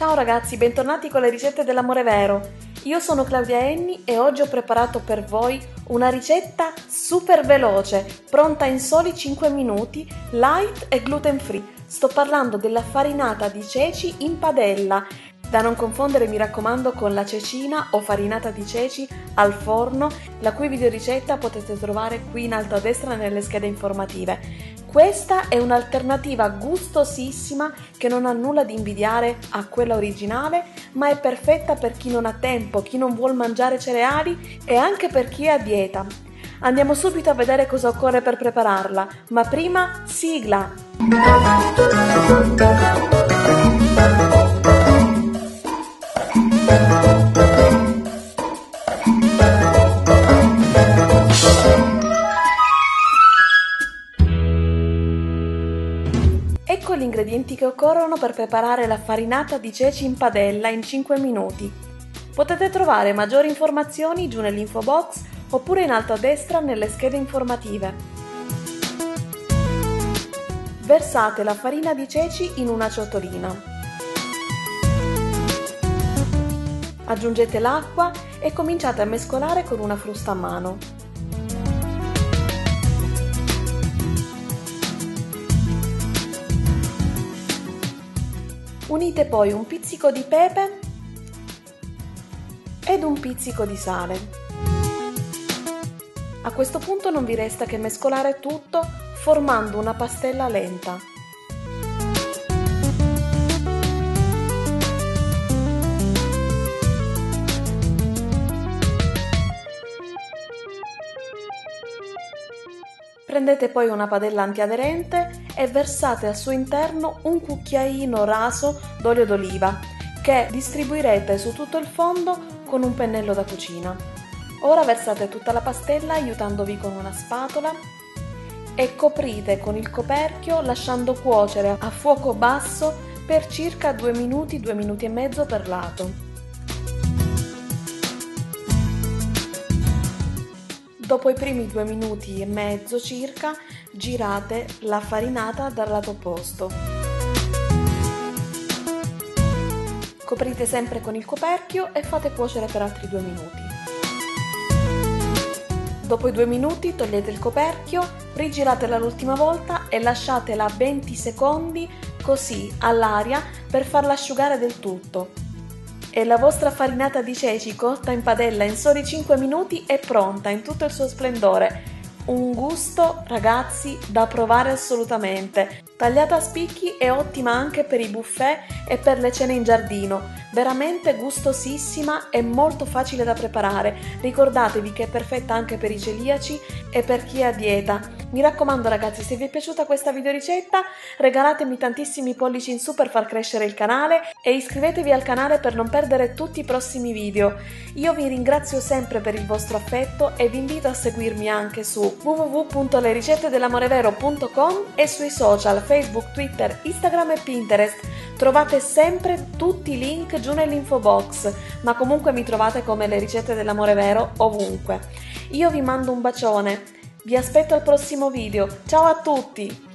Ciao ragazzi, bentornati con le ricette dell'amore vero. Io sono Claudia Enni e oggi ho preparato per voi una ricetta super veloce, pronta in soli 5 minuti, light e gluten free. Sto parlando della farinata di ceci in padella da non confondere mi raccomando con la cecina o farinata di ceci al forno, la cui videoricetta potete trovare qui in alto a destra nelle schede informative. Questa è un'alternativa gustosissima che non ha nulla di invidiare a quella originale, ma è perfetta per chi non ha tempo, chi non vuole mangiare cereali e anche per chi è a dieta. Andiamo subito a vedere cosa occorre per prepararla, ma prima sigla! Ingredienti che occorrono per preparare la farinata di ceci in padella in 5 minuti. Potete trovare maggiori informazioni giù nell'info box oppure in alto a destra nelle schede informative. Versate la farina di ceci in una ciotolina. Aggiungete l'acqua e cominciate a mescolare con una frusta a mano. Unite poi un pizzico di pepe ed un pizzico di sale. A questo punto non vi resta che mescolare tutto formando una pastella lenta. Prendete poi una padella antiaderente e versate al suo interno un cucchiaino raso d'olio d'oliva che distribuirete su tutto il fondo con un pennello da cucina. Ora versate tutta la pastella aiutandovi con una spatola e coprite con il coperchio lasciando cuocere a fuoco basso per circa 2 minuti, 2 minuti e mezzo per lato. Dopo i primi due minuti e mezzo circa, girate la farinata dal lato opposto. Coprite sempre con il coperchio e fate cuocere per altri due minuti. Dopo i due minuti togliete il coperchio, rigiratela l'ultima volta e lasciatela 20 secondi così all'aria per farla asciugare del tutto. E la vostra farinata di ceci cotta in padella in soli 5 minuti è pronta in tutto il suo splendore. Un gusto, ragazzi, da provare assolutamente. Tagliata a spicchi è ottima anche per i buffet e per le cene in giardino veramente gustosissima e molto facile da preparare. Ricordatevi che è perfetta anche per i celiaci e per chi è a dieta. Mi raccomando ragazzi, se vi è piaciuta questa videoricetta, regalatemi tantissimi pollici in su per far crescere il canale e iscrivetevi al canale per non perdere tutti i prossimi video. Io vi ringrazio sempre per il vostro affetto e vi invito a seguirmi anche su www.lericettedellamorevero.com e sui social Facebook, Twitter, Instagram e Pinterest. Trovate sempre tutti i link giù nell'info box, ma comunque mi trovate come le ricette dell'amore vero ovunque. Io vi mando un bacione, vi aspetto al prossimo video, ciao a tutti!